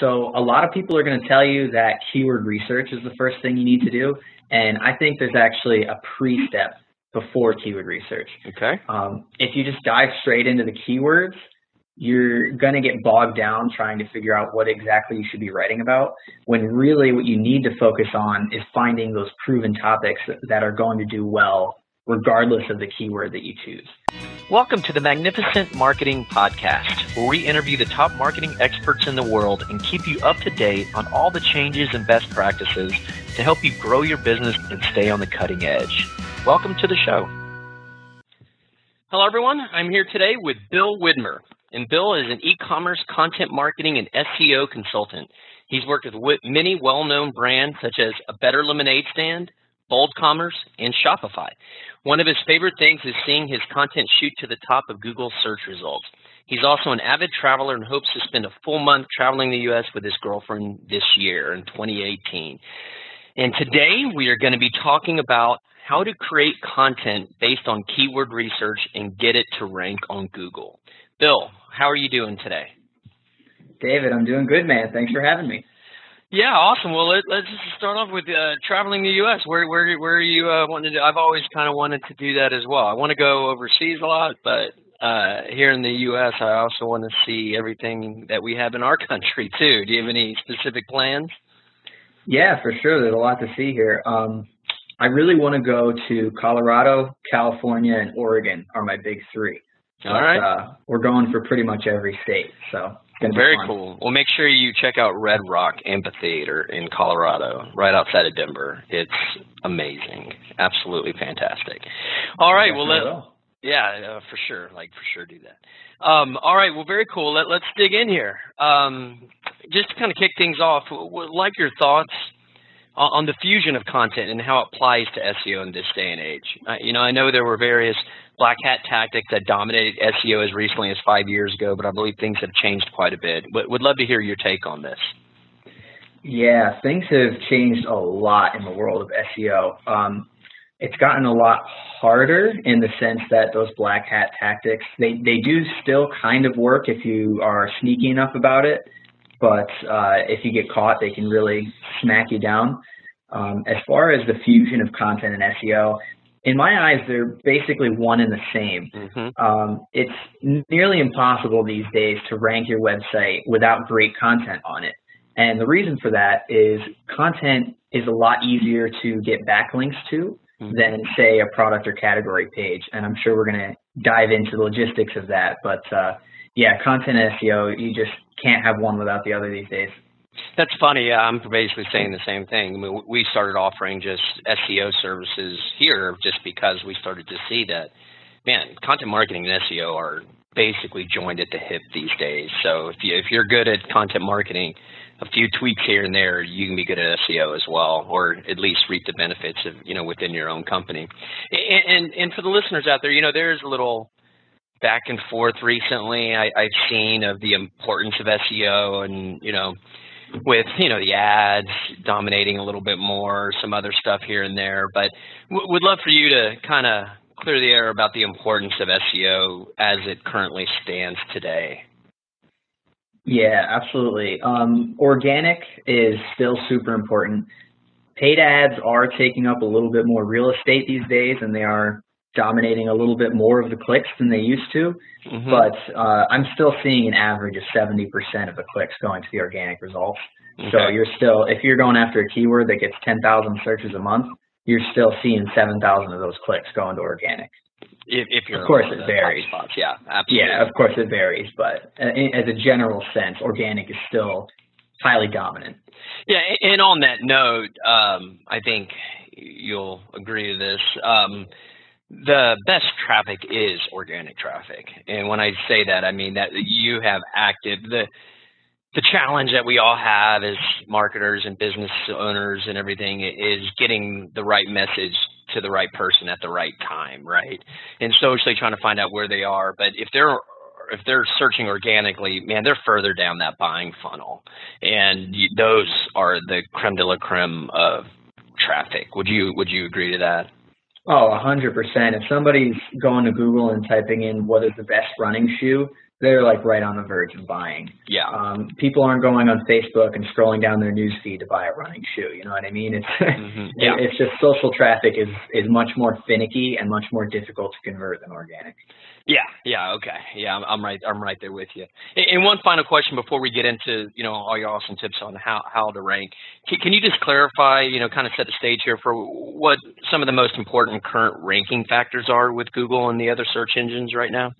So a lot of people are going to tell you that keyword research is the first thing you need to do, and I think there's actually a pre-step before keyword research. Okay. Um, if you just dive straight into the keywords, you're going to get bogged down trying to figure out what exactly you should be writing about, when really what you need to focus on is finding those proven topics that are going to do well regardless of the keyword that you choose. Welcome to the Magnificent Marketing Podcast, where we interview the top marketing experts in the world and keep you up to date on all the changes and best practices to help you grow your business and stay on the cutting edge. Welcome to the show. Hello, everyone. I'm here today with Bill Widmer. And Bill is an e commerce content marketing and SEO consultant. He's worked with many well known brands such as A Better Lemonade Stand, Bold Commerce, and Shopify. One of his favorite things is seeing his content shoot to the top of Google search results. He's also an avid traveler and hopes to spend a full month traveling the U.S. with his girlfriend this year in 2018. And today we are going to be talking about how to create content based on keyword research and get it to rank on Google. Bill, how are you doing today? David, I'm doing good, man. Thanks for having me. Yeah, awesome. Well, let, us just start off with uh, traveling the U.S. Where where where are you uh, wanting to? I've always kind of wanted to do that as well. I want to go overseas a lot, but uh, here in the U.S., I also want to see everything that we have in our country too. Do you have any specific plans? Yeah, for sure. There's a lot to see here. Um, I really want to go to Colorado, California, and Oregon are my big three. All but, right. Uh, we're going for pretty much every state, so very cool. Well, make sure you check out Red Rock Amphitheater in Colorado, right outside of Denver. It's amazing, absolutely fantastic. All right, well, let, yeah, uh, for sure, like for sure, do that. Um, all right, well, very cool. Let, let's dig in here. Um, just to kind of kick things off, like your thoughts on the fusion of content and how it applies to SEO in this day and age. Uh, you know, I know there were various black hat tactics that dominated SEO as recently as five years ago, but I believe things have changed quite a bit. Would love to hear your take on this. Yeah, things have changed a lot in the world of SEO. Um, it's gotten a lot harder in the sense that those black hat tactics they, they do still kind of work if you are sneaky enough about it, but uh, if you get caught, they can really smack you down. Um, as far as the fusion of content and SEO, in my eyes, they're basically one and the same. Mm-hmm. Um, it's nearly impossible these days to rank your website without great content on it. And the reason for that is content is a lot easier to get backlinks to mm-hmm. than, say, a product or category page. And I'm sure we're going to dive into the logistics of that. But uh, yeah, content SEO, you just can't have one without the other these days. That's funny. I'm basically saying the same thing. I mean, we started offering just SEO services here just because we started to see that, man, content marketing and SEO are basically joined at the hip these days. So if you if you're good at content marketing, a few tweaks here and there, you can be good at SEO as well, or at least reap the benefits of you know within your own company. And and, and for the listeners out there, you know, there's a little back and forth recently I, I've seen of the importance of SEO and you know with you know the ads dominating a little bit more, some other stuff here and there. But would love for you to kind of clear the air about the importance of SEO as it currently stands today. Yeah, absolutely. Um, organic is still super important. Paid ads are taking up a little bit more real estate these days, and they are dominating a little bit more of the clicks than they used to. Mm-hmm. But uh, I'm still seeing an average of 70% of the clicks going to the organic results. Okay. So you're still, if you're going after a keyword that gets 10,000 searches a month, you're still seeing 7,000 of those clicks going to organic. If, if you're of course it varies. Spots. Yeah, absolutely. Yeah, of course it varies, but uh, as a general sense, organic is still highly dominant. Yeah, and on that note, um, I think you'll agree to this. Um, the best traffic is organic traffic. And when I say that, I mean that you have active the the challenge that we all have as marketers and business owners and everything is getting the right message to the right person at the right time, right? And socially trying to find out where they are. But if they're if they're searching organically, man, they're further down that buying funnel, and those are the creme de la creme of traffic. Would you would you agree to that? Oh, 100%. If somebody's going to Google and typing in what is the best running shoe, they're like right on the verge of buying. Yeah. Um, people aren't going on Facebook and scrolling down their news feed to buy a running shoe. You know what I mean? It's mm-hmm. yeah. it's just social traffic is is much more finicky and much more difficult to convert than organic. Yeah, yeah, okay, yeah, I'm, I'm right. I'm right there with you. And, one final question before we get into you know all your awesome tips on how how to rank. Can, can you just clarify, you know, kind of set the stage here for what some of the most important current ranking factors are with Google and the other search engines right now?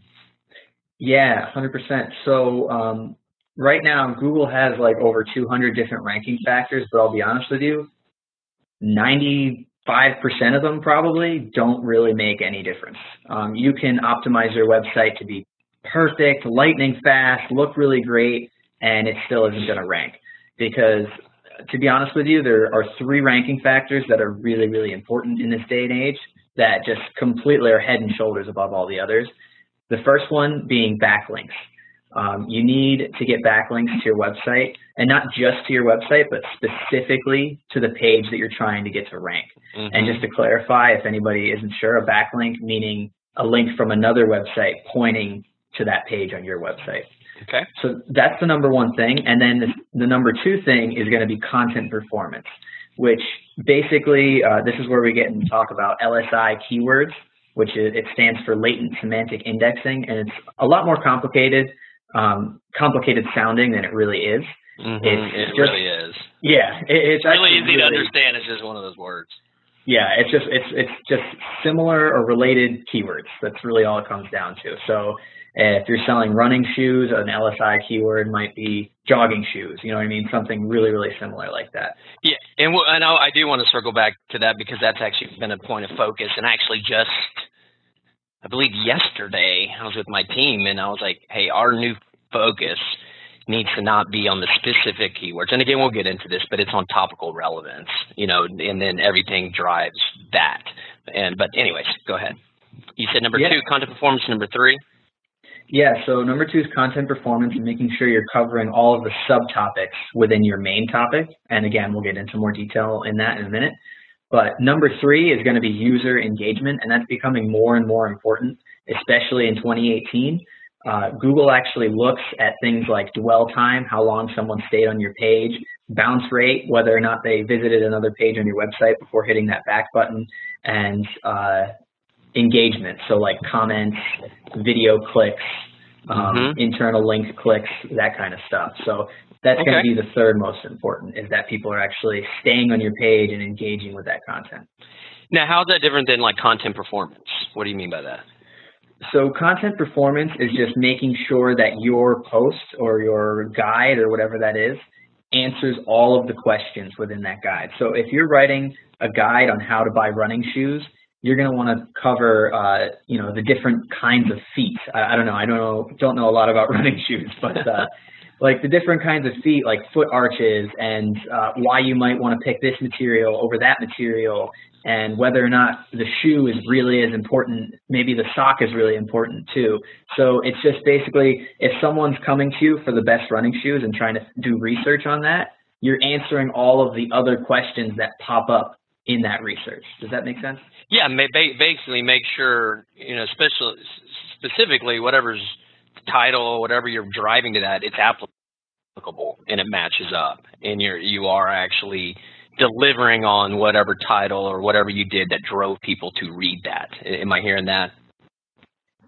Yeah, 100%. So um, right now, Google has like over 200 different ranking factors, but I'll be honest with you, 95% of them probably don't really make any difference. Um, you can optimize your website to be perfect, lightning fast, look really great, and it still isn't going to rank. Because to be honest with you, there are three ranking factors that are really, really important in this day and age that just completely are head and shoulders above all the others. The first one being backlinks. Um, you need to get backlinks to your website, and not just to your website, but specifically to the page that you're trying to get to rank. Mm-hmm. And just to clarify, if anybody isn't sure, a backlink meaning a link from another website pointing to that page on your website. Okay. So that's the number one thing. And then the, the number two thing is going to be content performance, which basically, uh, this is where we get and talk about LSI keywords which is, it stands for latent semantic indexing, and it's a lot more complicated, um, complicated sounding than it really is. Mm-hmm. It's it just, really is. Yeah, it, it's really easy really, to understand. It's just one of those words. Yeah, it's just it's it's just similar or related keywords. That's really all it comes down to. So if you're selling running shoes, an LSI keyword might be jogging shoes. You know what I mean? Something really, really similar like that. Yeah, and, and I do want to circle back to that because that's actually been a point of focus. And actually, just I believe yesterday, I was with my team and I was like, "Hey, our new focus needs to not be on the specific keywords." And again, we'll get into this, but it's on topical relevance. You know, and then everything drives that. And but anyways, go ahead. You said number yeah. two, content performance. Number three. Yeah, so number two is content performance and making sure you're covering all of the subtopics within your main topic. And again, we'll get into more detail in that in a minute. But number three is going to be user engagement, and that's becoming more and more important, especially in 2018. Uh, Google actually looks at things like dwell time, how long someone stayed on your page, bounce rate, whether or not they visited another page on your website before hitting that back button, and uh, engagement. So like comments, video clicks, um, mm-hmm. internal link clicks, that kind of stuff. So that's okay. going to be the third most important is that people are actually staying on your page and engaging with that content. Now, how's that different than like content performance? What do you mean by that? So content performance is just making sure that your post or your guide or whatever that is answers all of the questions within that guide. So if you're writing a guide on how to buy running shoes, you're going to want to cover, uh, you know, the different kinds of feet. I, I, don't know. I don't know. Don't know a lot about running shoes, but uh, like the different kinds of feet, like foot arches, and uh, why you might want to pick this material over that material, and whether or not the shoe is really as important. Maybe the sock is really important too. So it's just basically if someone's coming to you for the best running shoes and trying to do research on that, you're answering all of the other questions that pop up in that research. Does that make sense? Yeah, basically make sure you know, special, specifically whatever's title, whatever you're driving to that, it's applicable and it matches up, and you're you are actually delivering on whatever title or whatever you did that drove people to read that. Am I hearing that?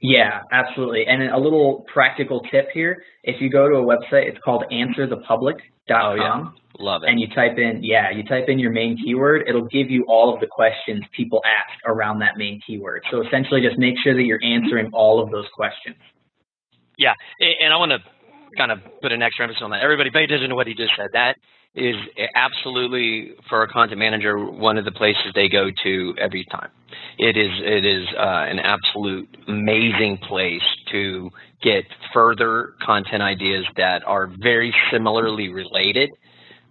Yeah, absolutely. And a little practical tip here: if you go to a website, it's called AnswerThePublic.com. Oh, yeah. Love it. And you type in, yeah, you type in your main keyword, it'll give you all of the questions people ask around that main keyword. So essentially just make sure that you're answering all of those questions. Yeah, and I want to kind of put an extra emphasis on that. Everybody pay attention to what he just said. That is absolutely for a content manager one of the places they go to every time. It is it is uh, an absolute amazing place to get further content ideas that are very similarly related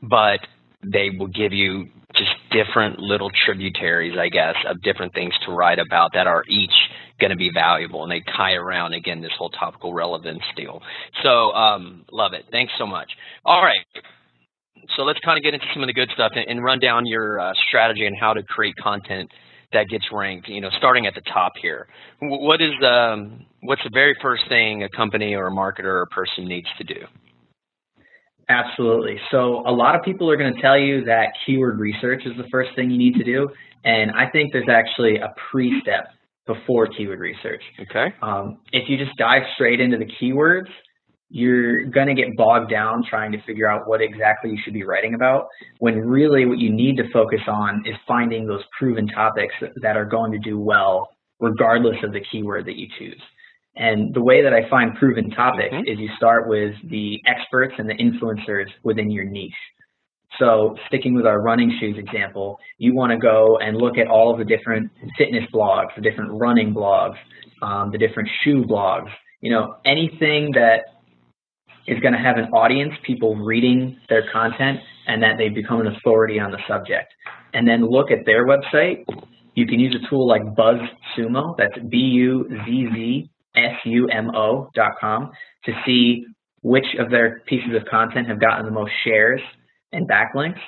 but they will give you just different little tributaries, I guess, of different things to write about that are each going to be valuable, and they tie around again this whole topical relevance deal. So, um, love it. Thanks so much. All right. So let's kind of get into some of the good stuff and, and run down your uh, strategy and how to create content that gets ranked, you know, starting at the top here. What is um, what's the very first thing a company or a marketer or a person needs to do? Absolutely. So a lot of people are going to tell you that keyword research is the first thing you need to do, and I think there's actually a pre-step before keyword research. Okay. Um, if you just dive straight into the keywords, you're going to get bogged down trying to figure out what exactly you should be writing about when really what you need to focus on is finding those proven topics that are going to do well regardless of the keyword that you choose. And the way that I find proven topics mm-hmm. is you start with the experts and the influencers within your niche. So sticking with our running shoes example, you want to go and look at all of the different fitness blogs, the different running blogs, um, the different shoe blogs, you know, anything that is going to have an audience, people reading their content, and that they become an authority on the subject. And then look at their website. You can use a tool like BuzzSumo, that's B-U-Z-Z-S-U-M-O dot com, to see which of their pieces of content have gotten the most shares and backlinks.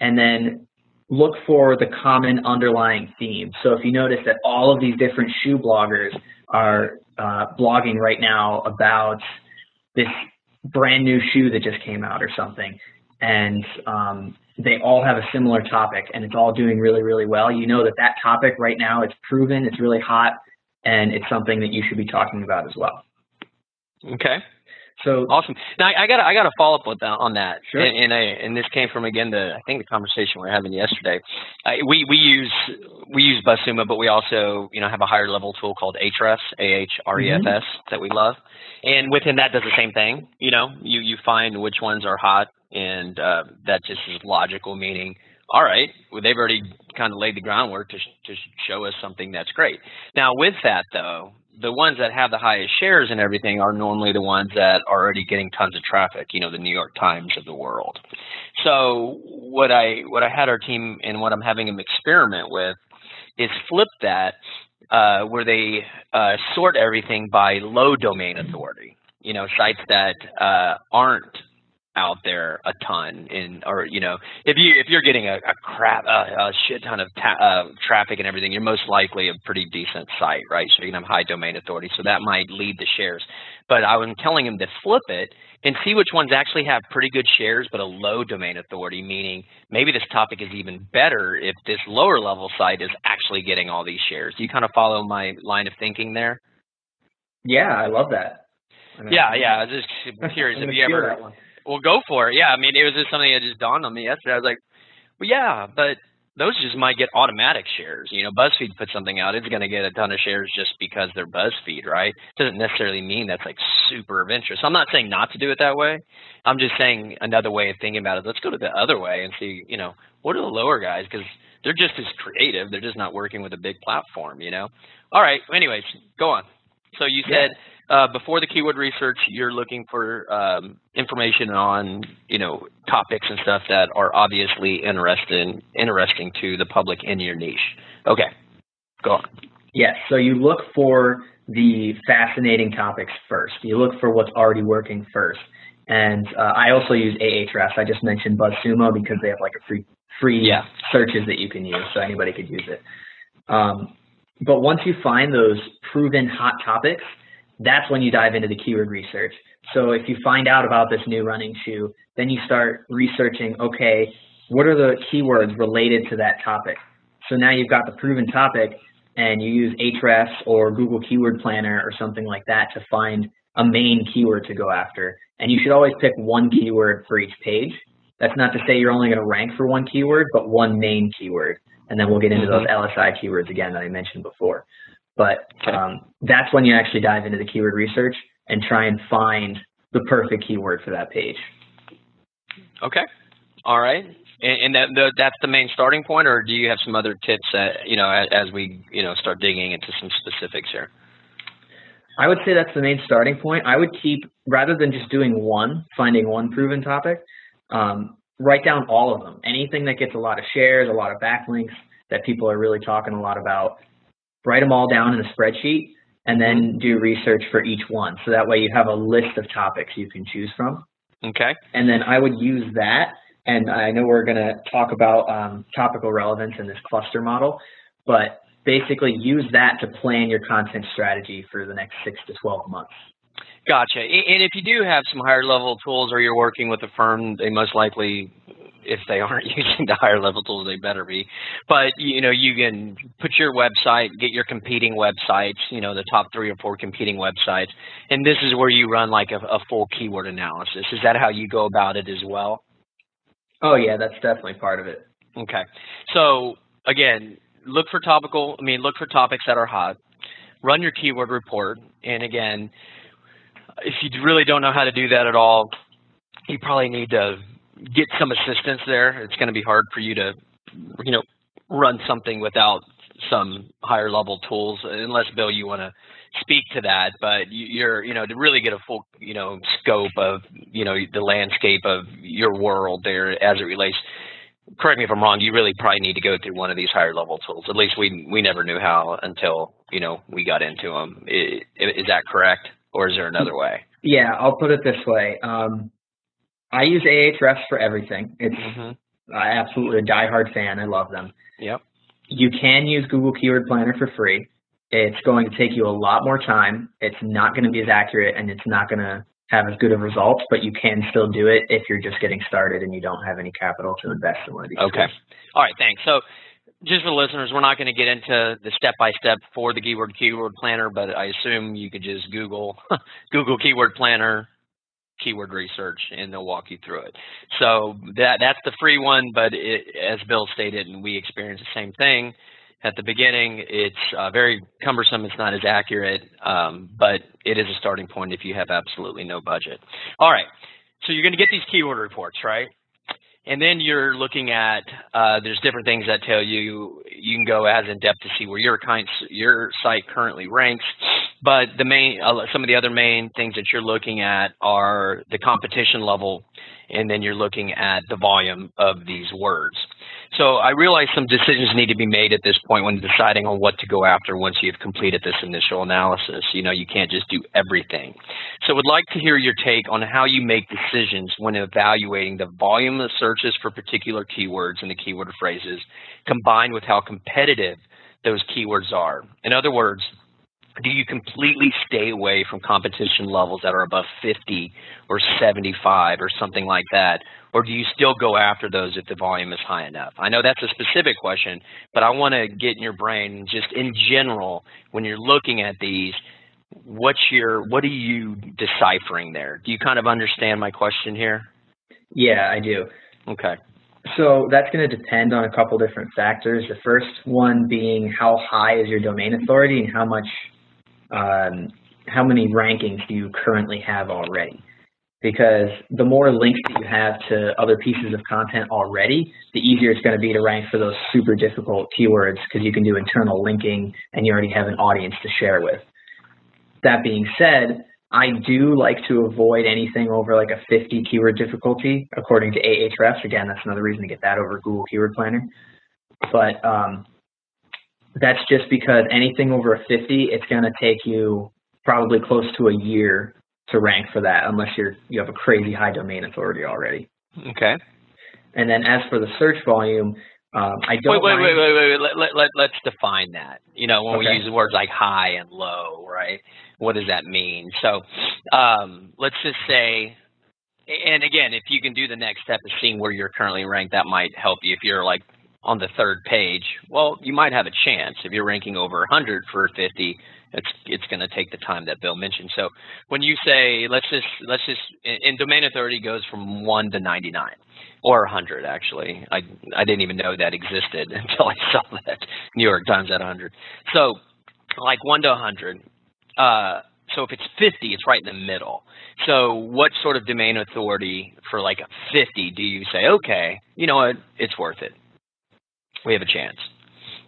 And then look for the common underlying theme. So if you notice that all of these different shoe bloggers are uh, blogging right now about this brand new shoe that just came out or something, and um, they all have a similar topic and it's all doing really, really well, you know that that topic right now it's proven, it's really hot, and it's something that you should be talking about as well. Okay. So awesome. Now I got I got to follow up with that, on that. Sure. And, and, I, and this came from again the I think the conversation we are having yesterday. I, we we use we use BuzzSumo, but we also you know have a higher level tool called Ahrefs, A H R E F S, mm-hmm. that we love. And within that does the same thing. You know, you you find which ones are hot, and uh, that just is logical. Meaning, all right, well, they've already kind of laid the groundwork to to show us something that's great. Now with that though, the ones that have the highest shares and everything are normally the ones that are already getting tons of traffic, you know, the New York Times of the world. So what I what I had our team and what I'm having them experiment with is flip that uh, where they uh, sort everything by low domain authority. You know, sites that uh, aren't out there a ton in or you know if you if you're getting a, a crap a, a shit ton of ta- uh, traffic and everything you're most likely a pretty decent site right? So you can have high domain authority. So that might lead the shares. But i was telling him to flip it and see which ones actually have pretty good shares but a low domain authority meaning maybe this topic is even better if this lower level site is actually getting all these shares. Do you kind of follow my line of thinking there? Yeah i love that. Yeah yeah i was just curious if you ever well, go for it. Yeah, I mean, it was just something that just dawned on me yesterday. I was like, well, yeah, but those just might get automatic shares. You know, BuzzFeed put something out, it's going to get a ton of shares just because they're BuzzFeed, right? Doesn't necessarily mean that's like super of interest. I'm not saying not to do it that way. I'm just saying another way of thinking about it. Let's go to the other way and see, you know, what are the lower guys? Because they're just as creative. They're just not working with a big platform, you know? All right. Anyways, go on. So you said uh, before the keyword research, you're looking for um, information on, you know, topics and stuff that are obviously interesting, interesting to the public in your niche. Okay, go on. Yes, so you look for the fascinating topics first. You look for what's already working first. And uh, I also use Ahrefs. I just mentioned BuzzSumo because they have like a free free yeah. searches that you can use, so anybody could use it. Um, but once you find those proven hot topics, that's when you dive into the keyword research. So if you find out about this new running shoe, then you start researching, okay, what are the keywords related to that topic? So now you've got the proven topic and you use Ahrefs or Google Keyword Planner or something like that to find a main keyword to go after. And you should always pick one keyword for each page. That's not to say you're only going to rank for one keyword, but one main keyword. And then we'll get into those mm-hmm. LSI keywords again that I mentioned before. But um, that's when you actually dive into the keyword research and try and find the perfect keyword for that page. Okay. All right. And, and that the, that's the main starting point, or do you have some other tips that you know as, as we you know start digging into some specifics here? I would say that's the main starting point. I would keep rather than just doing one, finding one proven topic, um, write down all of them. Anything that gets a lot of shares, a lot of backlinks that people are really talking a lot about, write them all down in a spreadsheet, and then do research for each one. So that way you have a list of topics you can choose from. Okay. And then I would use that, and I know we're going to talk about um, topical relevance in this cluster model, but basically use that to plan your content strategy for the next six to 12 months. Gotcha. And if you do have some higher level tools or you're working with a firm, they most likely if they aren't using the higher level tools, they better be. But you know, you can put your website, get your competing websites, you know, the top three or four competing websites, and this is where you run like a, a full keyword analysis. Is that how you go about it as well? Oh yeah, that's definitely part of it. Okay, so again, look for topical. I mean, look for topics that are hot. Run your keyword report, and again, if you really don't know how to do that at all, you probably need to get some assistance there. It's going to be hard for you to, you know, run something without some higher level tools, unless Bill, you want to speak to that. But you're, you know, to really get a full, you know, scope of, you know, the landscape of your world there as it relates. Correct me if I'm wrong. You really probably need to go through one of these higher level tools. At least we we never knew how until you know we got into them. Is, is that correct, or is there another way? Yeah, I'll put it this way. Um, I use Ahrefs for everything. It's mm-hmm. I absolutely a diehard fan. I love them. Yep. You can use Google Keyword Planner for free. It's going to take you a lot more time. It's not going to be as accurate, and it's not going to have as good of results. But you can still do it if you're just getting started and you don't have any capital to invest in one of these. Okay. Tools. All right. Thanks. So just for the listeners, we're not going to get into the step-by-step for the keyword keyword planner, but I assume you could just Google Google keyword planner keyword research and they'll walk you through it. So that that's the free one, but it, as Bill stated, and we experienced the same thing at the beginning, it's uh, very cumbersome. It's not as accurate, um, but it is a starting point if you have absolutely no budget. All right, so you're going to get these keyword reports, right? And then you're looking at, uh, there's different things that tell you, you can go as in depth to see where your, kind, your site currently ranks. But the main, uh, some of the other main things that you're looking at are the competition level, and then you're looking at the volume of these words. So I realize some decisions need to be made at this point when deciding on what to go after once you've completed this initial analysis. You know, you can't just do everything. So would like to hear your take on how you make decisions when evaluating the volume of searches for particular keywords and the keyword phrases combined with how competitive those keywords are. In other words, do you completely stay away from competition levels that are above 50 or 75 or something like that? Or do you still go after those if the volume is high enough? I know that's a specific question, but I want to get in your brain just in general when you're looking at these, what's your what are you deciphering there? Do you kind of understand my question here? Yeah, I do. Okay. So that's going to depend on a couple different factors. The first one being how high is your domain authority and how much um, how many rankings do you currently have already? Because the more links that you have to other pieces of content already, the easier it's going to be to rank for those super difficult keywords because you can do internal linking and you already have an audience to share with. That being said, I do like to avoid anything over like a 50 keyword difficulty according to Ahrefs. Again, that's another reason to get that over Google Keyword Planner. But um, that's just because anything over a 50, it's going to take you probably close to a year to rank for that unless you're you have a crazy high domain authority already. Okay. And then as for the search volume, um, I don't. Wait, wait, wait, wait, wait, Let, let, let, let's define that. You know, when okay. we use words like high and low, right? What does that mean? So um, let's just say, and again, if you can do the next step of seeing where you're currently ranked, that might help you. If you're like on the third page, well, you might have a chance. If you're ranking over 100 for 50, it's it's going to take the time that Bill mentioned. So when you say let's just let's just in domain authority goes from 1 to 99 or 100 actually. I I didn't even know that existed until I saw that New York Times at 100. So like 1 to 100 uh, so if it's 50, it's right in the middle. So what sort of domain authority for like a 50 do you say, okay, you know what, it's worth it we have a chance?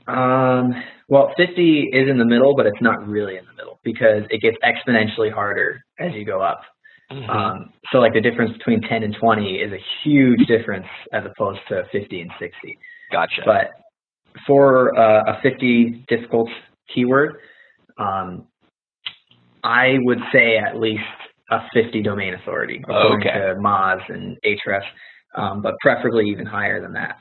Um, well, 50 is in the middle, but it's not really in the middle because it gets exponentially harder as you go up. Mm-hmm. Um, so like the difference between 10 and 20 is a huge difference as opposed to 50 and 60. Gotcha. But for uh, a 50 difficult keyword, um, I would say at least a 50 domain authority according okay. to Moz and Ahrefs, um, but preferably even higher than that.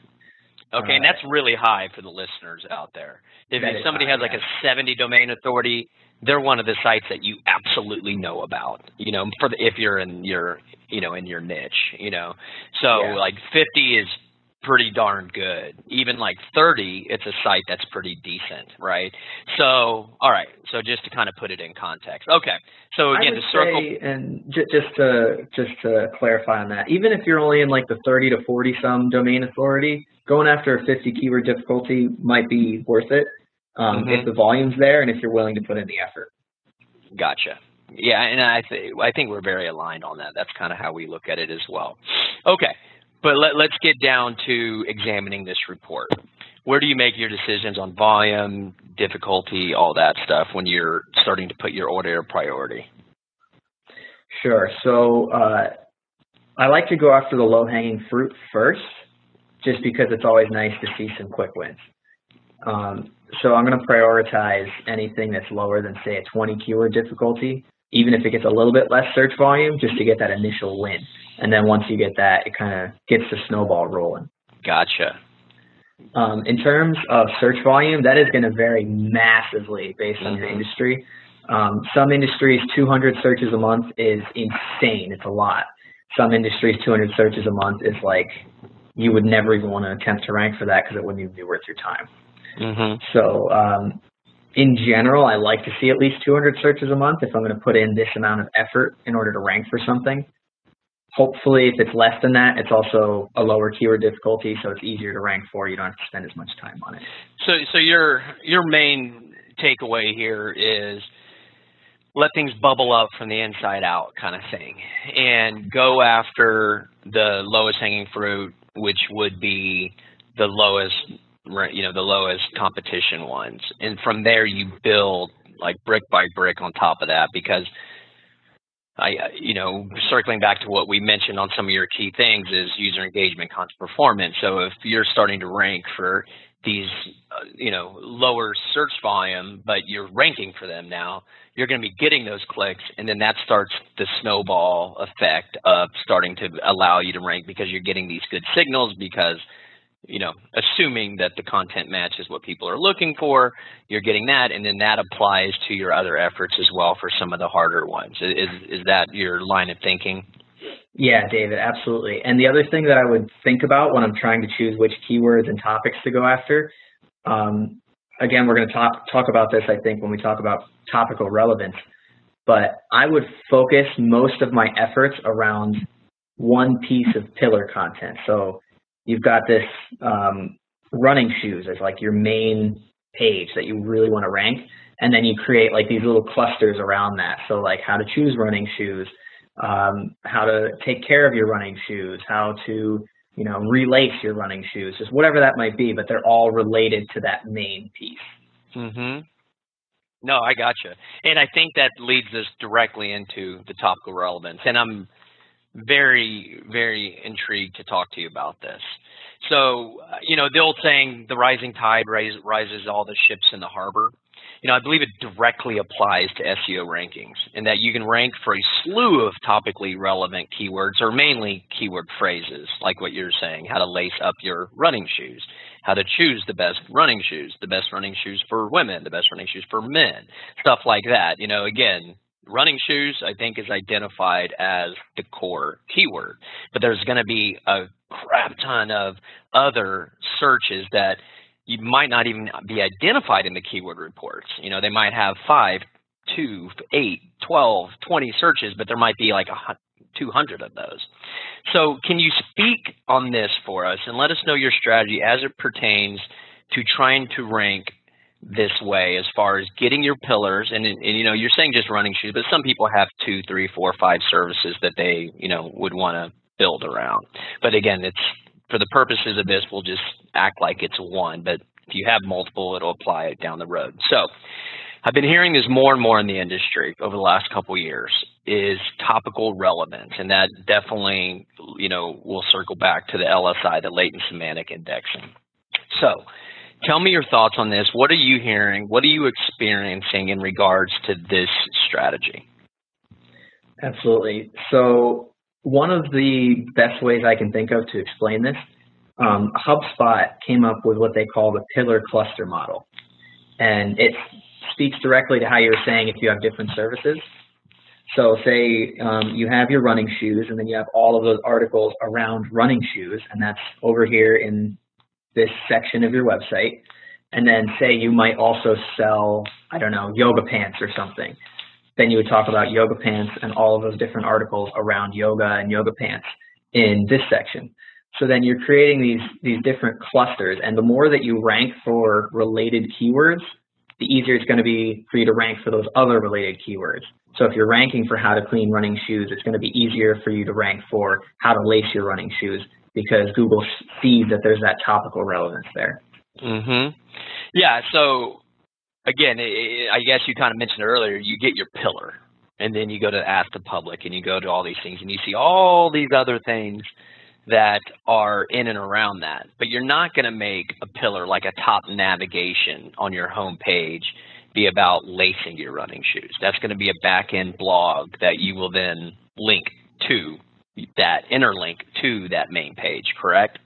Okay, and that's really high for the listeners out there. If somebody high, has like yeah. a 70 domain authority, they're one of the sites that you absolutely know about. You know, for the, if you're in your you know in your niche. You know, so yeah. like 50 is pretty darn good. Even like 30, it's a site that's pretty decent, right? So, all right. So just to kind of put it in context. Okay. So again, the circle. Say, and j- just to just to clarify on that, even if you're only in like the 30 to 40 some domain authority, going after a 50 keyword difficulty might be worth it um, mm-hmm. if the volume's there and if you're willing to put in the effort. Gotcha. Yeah, and I think I think we're very aligned on that. That's kind of how we look at it as well. Okay. But let, let's get down to examining this report. Where do you make your decisions on volume, difficulty, all that stuff when you're starting to put your order priority? Sure. So uh, I like to go after the low-hanging fruit first, just because it's always nice to see some quick wins. Um, so I'm going to prioritize anything that's lower than, say, a 20 keyword difficulty, even if it gets a little bit less search volume, just to get that initial win. And then once you get that, it kind of gets the snowball rolling. Gotcha. Um, in terms of search volume, that is going to vary massively based on mm-hmm. your industry. Um, some industries, 200 searches a month is insane. It's a lot. Some industries, 200 searches a month is like you would never even want to attempt to rank for that because it wouldn't even be worth your time. Mm-hmm. So, um, in general, I like to see at least 200 searches a month if I'm going to put in this amount of effort in order to rank for something. Hopefully, if it's less than that, it's also a lower keyword difficulty, so it's easier to rank for. You don't have to spend as much time on it. So, so your your main takeaway here is let things bubble up from the inside out, kind of thing, and go after the lowest hanging fruit, which would be the lowest, you know, the lowest competition ones, and from there you build like brick by brick on top of that because I, you know, circling back to what we mentioned on some of your key things is user engagement, content performance. So if you're starting to rank for these, uh, you know, lower search volume, but you're ranking for them now, you're going to be getting those clicks, and then that starts the snowball effect of starting to allow you to rank because you're getting these good signals because you know, assuming that the content matches what people are looking for, you're getting that, and then that applies to your other efforts as well for some of the harder ones. Is is that your line of thinking? Yeah, David, absolutely. And the other thing that I would think about when I'm trying to choose which keywords and topics to go after, um, again, we're going to talk talk about this, I think, when we talk about topical relevance. But I would focus most of my efforts around one piece of pillar content. So you've got this um, running shoes as like your main page that you really want to rank. And then you create like these little clusters around that. So like how to choose running shoes, um, how to take care of your running shoes, how to, you know, relace your running shoes, just whatever that might be, but they're all related to that main piece. Mm-hmm. No, I gotcha. And I think that leads us directly into the topical relevance. And I'm very, very intrigued to talk to you about this. So, uh, you know, the old saying, the rising tide rise, rises all the ships in the harbor. You know, I believe it directly applies to SEO rankings in that you can rank for a slew of topically relevant keywords or mainly keyword phrases, like what you're saying, how to lace up your running shoes, how to choose the best running shoes, the best running shoes for women, the best running shoes for men, stuff like that. You know, again, running shoes, I think, is identified as the core keyword. But there's going to be a crap ton of other searches that you might not even be identified in the keyword reports. You know, they might have five, two, eight, 12, 20 searches, but there might be like a 200 of those. So can you speak on this for us and let us know your strategy as it pertains to trying to rank this way as far as getting your pillars. And, and, you know you're saying just running shoes but some people have two three four five services that they you know would want to build around. But again it's for the purposes of this we'll just act like it's one but if you have multiple it'll apply it down the road. So i've been hearing this more and more in the industry over the last couple years is topical relevance and that definitely you know will circle back to the lsi the latent semantic indexing. So Tell me your thoughts on this. What are you hearing? What are you experiencing in regards to this strategy? Absolutely. So, one of the best ways I can think of to explain this um, HubSpot came up with what they call the pillar cluster model. And it speaks directly to how you're saying if you have different services. So say um, you have your running shoes and then you have all of those articles around running shoes and that's over here in this section of your website. And then say you might also sell, I don't know, yoga pants or something. Then you would talk about yoga pants and all of those different articles around yoga and yoga pants in this section. So then you're creating these, these different clusters and the more that you rank for related keywords, the easier it's going to be for you to rank for those other related keywords. So if you're ranking for how to clean running shoes, it's going to be easier for you to rank for how to lace your running shoes because Google sees that there's that topical relevance there. Mhm. Yeah. So again, I guess you kind of mentioned earlier, you get your pillar, and then you go to ask the public, and you go to all these things, and you see all these other things that are in and around that. But you're not going to make a pillar like a top navigation on your home page be about lacing your running shoes. That's going to be a back end blog that you will then link to that interlink to that main page, correct?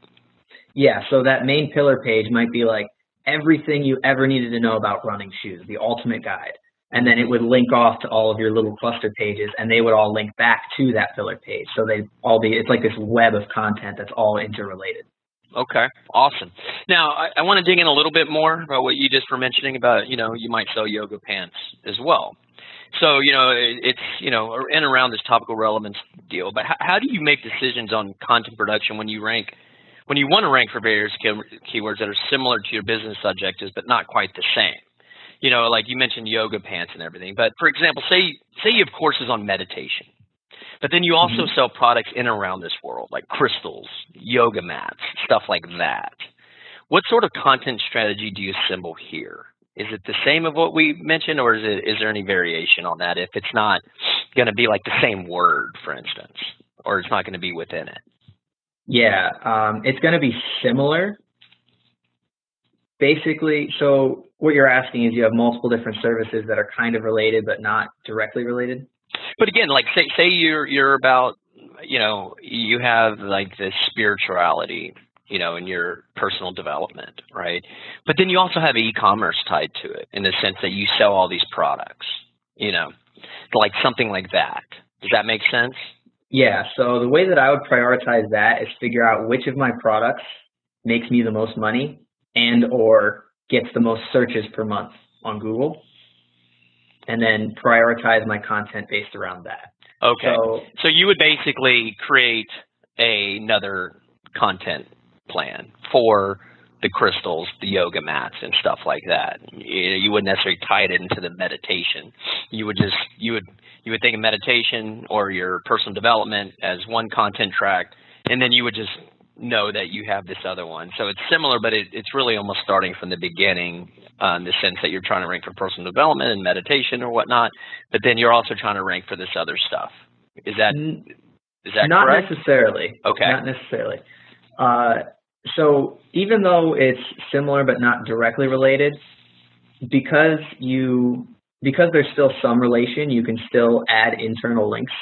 Yeah, so that main pillar page might be like everything you ever needed to know about running shoes, the ultimate guide. And then it would link off to all of your little cluster pages and they would all link back to that pillar page. So they all be, it's like this web of content that's all interrelated. Okay, awesome. Now, I, I want to dig in a little bit more about what you just were mentioning about, you know, you might sell yoga pants as well. So, you know, it, it's, you know, in around this topical relevance deal, but how, how do you make decisions on content production when you rank, when you want to rank for various keywords that are similar to your business objectives, but not quite the same? You know, like you mentioned yoga pants and everything, but for example, say, say you have courses on meditation but then you also mm-hmm. sell products in and around this world, like crystals, yoga mats, stuff like that. What sort of content strategy do you assemble here? Is it the same of what we mentioned, or is it is there any variation on that? If it's not going to be like the same word, for instance, or it's not going to be within it. Yeah, um, it's going to be similar. Basically, so what you're asking is you have multiple different services that are kind of related but not directly related. But again, like say say you're you're about you know you have like this spirituality you know in your personal development, right? But then you also have e-commerce tied to it in the sense that you sell all these products, you know, like something like that. Does that make sense? Yeah. So the way that I would prioritize that is figure out which of my products makes me the most money and or gets the most searches per month on Google and then prioritize my content based around that. Okay. So, so you would basically create a, another content plan for the crystals, the yoga mats, and stuff like that. You, you wouldn't necessarily tie it into the meditation. You would just you would you would think of meditation or your personal development as one content track, and then you would just know that you have this other one. So it's similar, but it, it's really almost starting from the beginning uh, in the sense that you're trying to rank for personal development and meditation or whatnot, but then you're also trying to rank for this other stuff. Is that is that not correct? necessarily? Okay, not necessarily. Uh, so even though it's similar but not directly related, because you because there's still some relation, you can still add internal links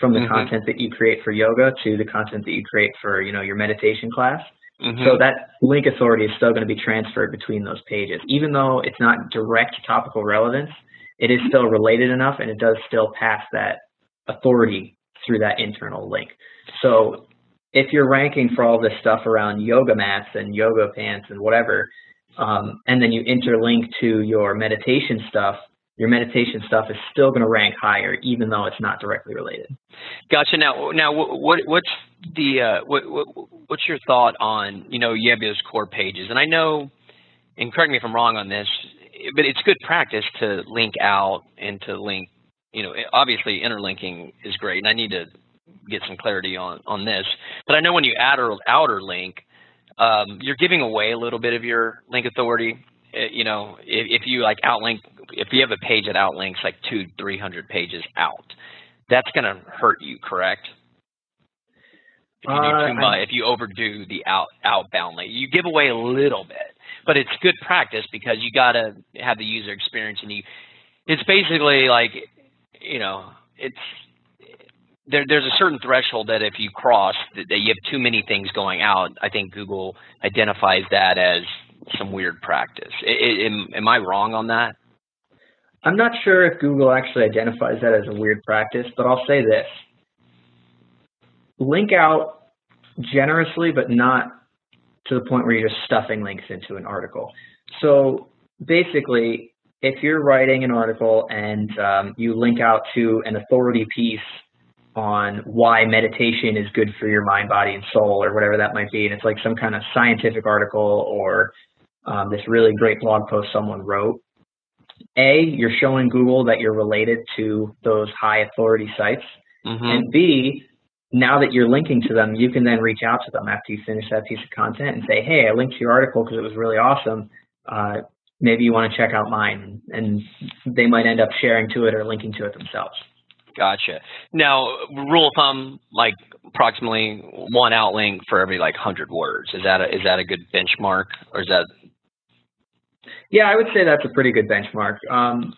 from the mm-hmm. content that you create for yoga to the content that you create for you know your meditation class. Mm-hmm. So that link authority is still going to be transferred between those pages, even though it's not direct topical relevance. It is still related enough, and it does still pass that authority through that internal link. So if you're ranking for all this stuff around yoga mats and yoga pants and whatever, um, and then you interlink to your meditation stuff, your meditation stuff is still going to rank higher, even though it's not directly related. Gotcha. Now, now, what what's the uh, what, what what's your thought on you know those core pages, and I know, and correct me if I'm wrong on this, but it's good practice to link out and to link. You know, obviously interlinking is great, and I need to get some clarity on on this. But I know when you add or outer link, um, you're giving away a little bit of your link authority. Uh, you know, if, if you like outlink, if you have a page that outlinks like two, three hundred pages out, that's going to hurt you, correct? If you, uh, much, if you overdo the out outbound link, you give away a little bit, but it's good practice because you got to have the user experience, and you. It's basically like, you know, it's there, there's a certain threshold that if you cross, that you have too many things going out. I think Google identifies that as some weird practice. I, am, am I wrong on that? I'm not sure if Google actually identifies that as a weird practice, but I'll say this. Link out generously, but not to the point where you're just stuffing links into an article. So basically, if you're writing an article and um, you link out to an authority piece on why meditation is good for your mind, body, and soul, or whatever that might be, and it's like some kind of scientific article or um, this really great blog post someone wrote, A, you're showing Google that you're related to those high authority sites, mm-hmm. and B, now that you're linking to them, you can then reach out to them after you finish that piece of content and say, hey, I linked to your article because it was really awesome. Uh, maybe you want to check out mine. And they might end up sharing to it or linking to it themselves. Gotcha. Now, rule of thumb, like approximately one outlink for every like hundred words. Is that a, is that a good benchmark, or is that? Yeah, I would say that's a pretty good benchmark. Um,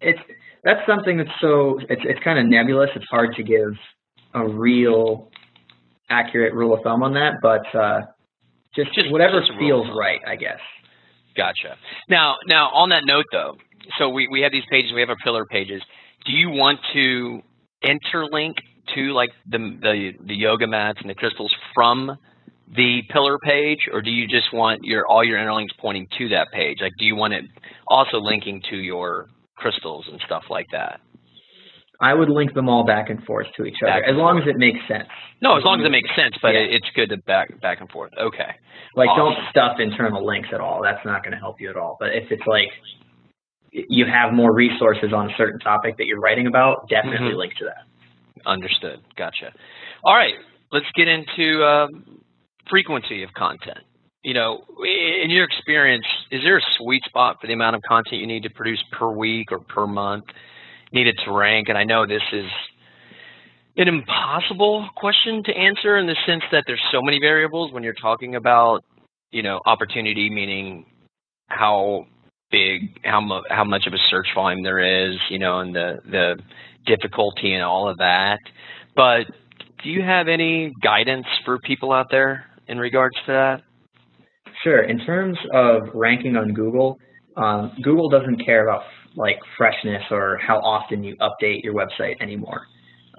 it's that's something that's so it's it's kind of nebulous. It's hard to give a real accurate rule of thumb on that, but uh, just, just whatever just feels right, I guess. Gotcha. Now, now on that note, though, so we we have these pages, we have our pillar pages. Do you want to interlink to like the the, the yoga mats and the crystals from the pillar page, or do you just want your all your interlinks pointing to that page? Like, do you want it also linking to your crystals and stuff like that? I would link them all back and forth to each other, as long as it makes sense. No, as long as it makes sense, but yeah. it's good to back back and forth. Okay. Like, awesome. don't stuff internal links at all. That's not going to help you at all. But if it's like you have more resources on a certain topic that you're writing about, definitely mm-hmm. link to that. Understood. Gotcha. All right, let's get into uh, frequency of content you know, in your experience, is there a sweet spot for the amount of content you need to produce per week or per month needed to rank? And I know this is an impossible question to answer in the sense that there's so many variables when you're talking about, you know, opportunity, meaning how big, how much, how much of a search volume there is, you know, and the the difficulty and all of that. But do you have any guidance for people out there in regards to that? Sure. In terms of ranking on Google, um, Google doesn't care about like freshness or how often you update your website anymore.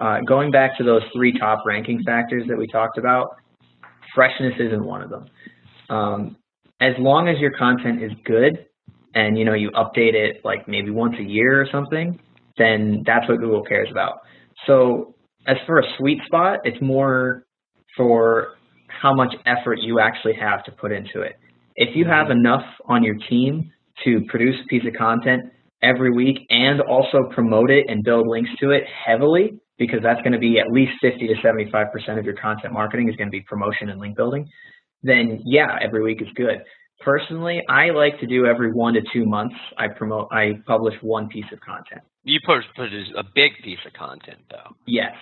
Uh, going back to those three top ranking factors that we talked about, freshness isn't one of them. Um, as long as your content is good and you know you update it like maybe once a year or something, then that's what Google cares about. So as for a sweet spot, it's more for how much effort you actually have to put into it. If you have enough on your team to produce a piece of content every week and also promote it and build links to it heavily, because that's going to be at least 50 to 75% of your content marketing is going to be promotion and link building, then yeah, every week is good. Personally, I like to do every one to two months. I promote, I publish one piece of content. You produce a big piece of content, though. Yes.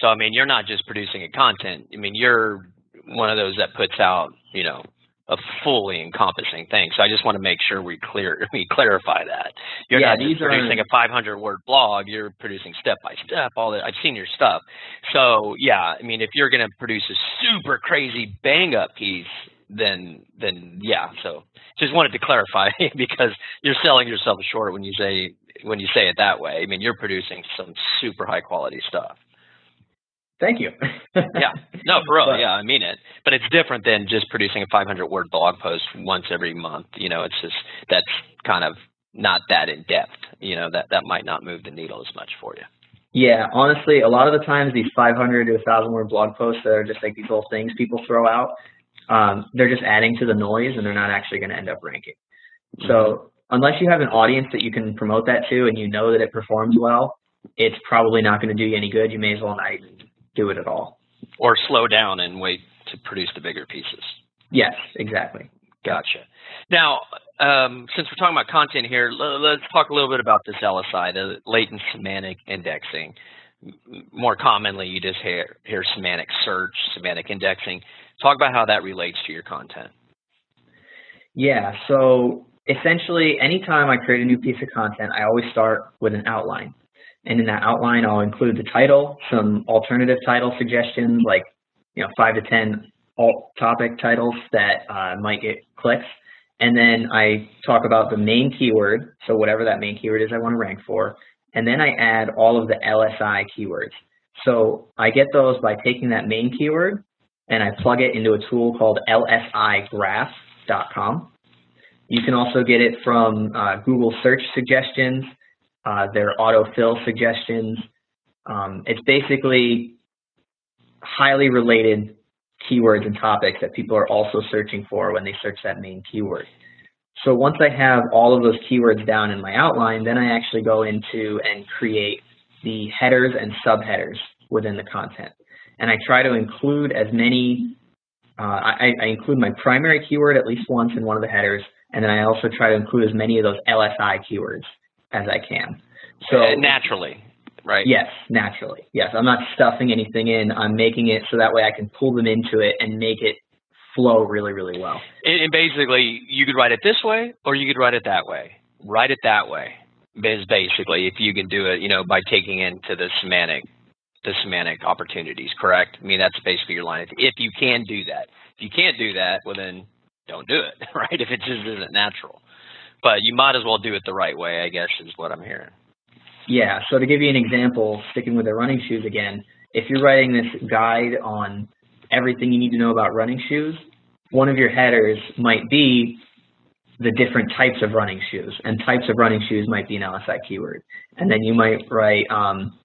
So I mean, you're not just producing a content. I mean, you're one of those that puts out, you know, a fully encompassing thing. So I just want to make sure we clear we clarify that. You're yeah, not just producing are... a 500 word blog. You're producing step by step. All that I've seen your stuff. So yeah, I mean, if you're going to produce a super crazy bang up piece, then then yeah. So just wanted to clarify because you're selling yourself short when you say when you say it that way. I mean, you're producing some super high quality stuff. Thank you. yeah, no, for real. But, yeah, I mean it. But it's different than just producing a 500 word blog post once every month. You know, it's just that's kind of not that in depth. You know, that that might not move the needle as much for you. Yeah, honestly, a lot of the times these 500 to 1,000 word blog posts that are just like these little things people throw out, um, they're just adding to the noise and they're not actually going to end up ranking. So mm-hmm. unless you have an audience that you can promote that to and you know that it performs well, it's probably not going to do you any good. You may as well not even do it at all. Or slow down and wait to produce the bigger pieces. Yes, exactly. Gotcha. Now, um, since we're talking about content here, let's talk a little bit about this LSI, the latent semantic indexing. More commonly, you just hear, hear semantic search, semantic indexing. Talk about how that relates to your content. Yeah, so essentially, anytime I create a new piece of content, I always start with an outline. And in that outline, I'll include the title, some alternative title suggestions, like you know five to ten alt topic titles that uh, might get clicks. And then I talk about the main keyword, so whatever that main keyword is I want to rank for. And then I add all of the LSI keywords. So I get those by taking that main keyword and I plug it into a tool called lsigraph.com. You can also get it from uh, Google search suggestions, uh, their autofill suggestions. Um, it's basically highly related keywords and topics that people are also searching for when they search that main keyword. So once I have all of those keywords down in my outline, then I actually go into and create the headers and subheaders within the content. And I try to include as many, uh, I, I, include my primary keyword at least once in one of the headers, and then I also try to include as many of those LSI keywords as I can. So uh, naturally, right? Yes, naturally. Yes, I'm not stuffing anything in. I'm making it so that way I can pull them into it and make it flow really, really well. And basically, you could write it this way, or you could write it that way. Write it that way is basically if you can do it, you know, by taking into the semantic, the semantic opportunities. Correct? I mean, that's basically your line. If you can do that, if you can't do that, well then don't do it, right? If it just isn't natural. But you might as well do it the right way, I guess, is what I'm hearing. Yeah. So to give you an example, sticking with the running shoes again, if you're writing this guide on everything you need to know about running shoes, one of your headers might be the different types of running shoes, and types of running shoes might be an LSI keyword. And then you might write um,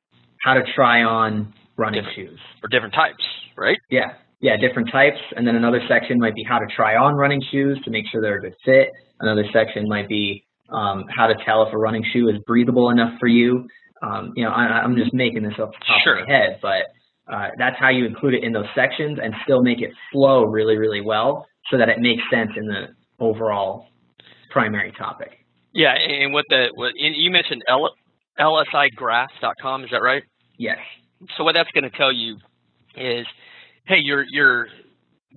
how to try on running different, shoes. Or different types, right? Yeah, yeah, different types. And then another section might be how to try on running shoes to make sure they're a good fit. Another section might be um, how to tell if a running shoe is breathable enough for you. Um, you know, I, am just making this off the top sure. of my head, but uh, that's how you include it in those sections and still make it flow really, really well so that it makes sense in the overall primary topic. Yeah, and what the what you mentioned lsigraphs.com, is that right? Yes. So what that's going to tell you is, hey, you're you're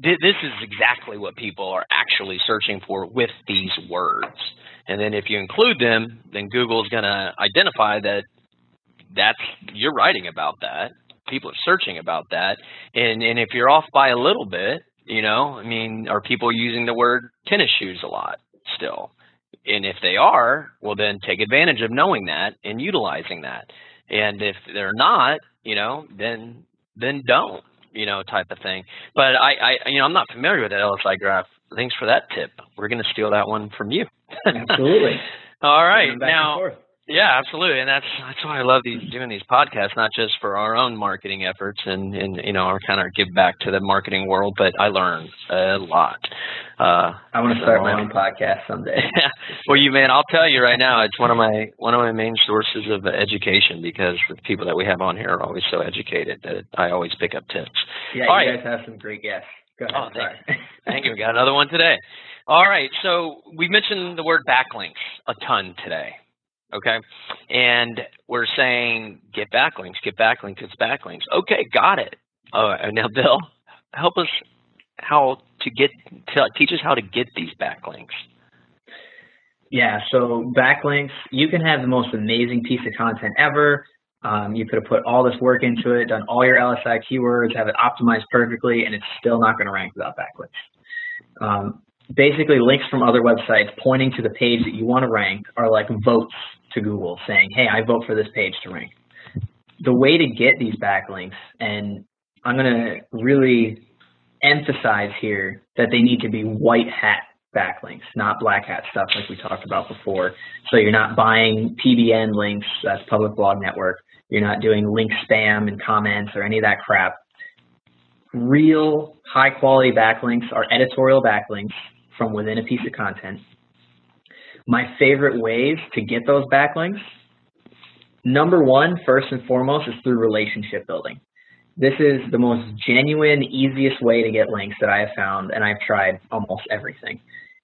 this is exactly what people are actually searching for with these words. And then if you include them, then Google is going to identify that that's you're writing about that. People are searching about that. And and if you're off by a little bit, you know, I mean, are people using the word tennis shoes a lot still? And if they are, well then take advantage of knowing that and utilizing that. And if they're not, you know, then then don't, you know, type of thing. But I, I you know, I'm not familiar with that LSI graph. Thanks for that tip. We're going to steal that one from you. Absolutely. All right. Now, yeah, absolutely, and that's that's why I love these doing these podcasts, not just for our own marketing efforts and and you know our kind of give back to the marketing world, but I learn a lot. Uh, I want to start my own podcast someday. well, you man, I'll tell you right now, it's one of my one of my main sources of education because the people that we have on here are always so educated that I always pick up tips. Yeah, All you right. guys have some great guests. Go ahead. Oh, thank, thank you. We got another one today. All right, so we mentioned the word backlinks a ton today okay? And we're saying get backlinks, get backlinks, it's backlinks. Okay, got it. Oh, now Bill, help us how to get teach us how to get these backlinks. Yeah, so backlinks, you can have the most amazing piece of content ever. Um, you could have put all this work into it, done all your LSI keywords, have it optimized perfectly, and it's still not going to rank without backlinks. Um, basically, links from other websites pointing to the page that you want to rank are like votes to Google saying, hey, I vote for this page to rank. The way to get these backlinks, and I'm going to really emphasize here that they need to be white hat backlinks, not black hat stuff like we talked about before. So you're not buying PBN links, that's Public Blog Network. You're not doing link spam and comments or any of that crap. Real high quality backlinks are editorial backlinks from within a piece of content my favorite ways to get those backlinks, number one, first and foremost, is through relationship building. This is the most genuine, easiest way to get links that I have found, and I've tried almost everything.